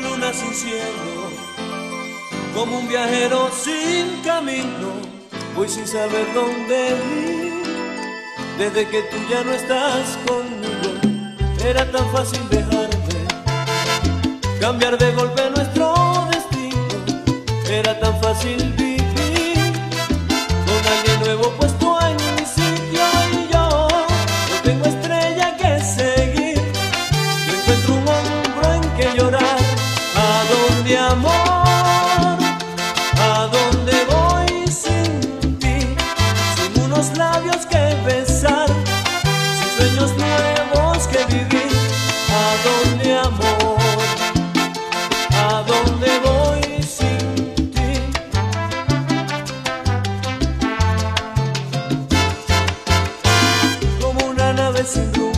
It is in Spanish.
luna sin cielo, como un viajero sin camino, voy sin saber dónde ir. Desde que tú ya no estás conmigo, era tan fácil dejarme, cambiar de golpe nuestro destino, era tan fácil vivir con alguien nuevo puesto en mi sitio y yo. No tengo estrella que seguir, no encuentro un hombro sin ti? Como una nave sin rumbo,